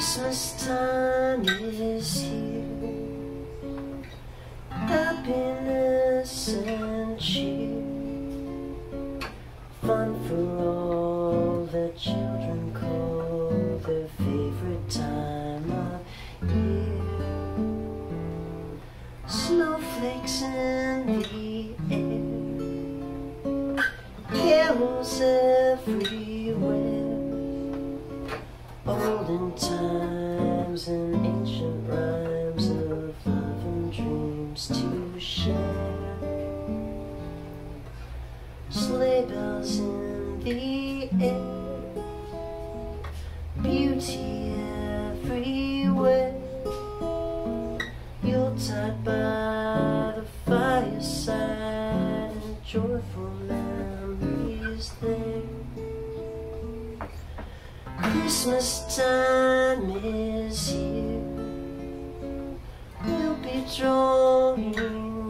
Christmas time is here. Happiness and cheer. Fun for all that children call their favorite time of year. Snowflakes in the air. Carols everywhere olden times and ancient rhymes of love and dreams to share. Sleigh bells in the air, beauty everywhere. Yuletide by the fireside, joyful memories there. Christmas time is here. We'll be drawing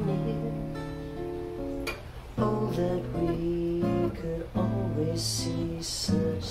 near. Oh, that we could always see such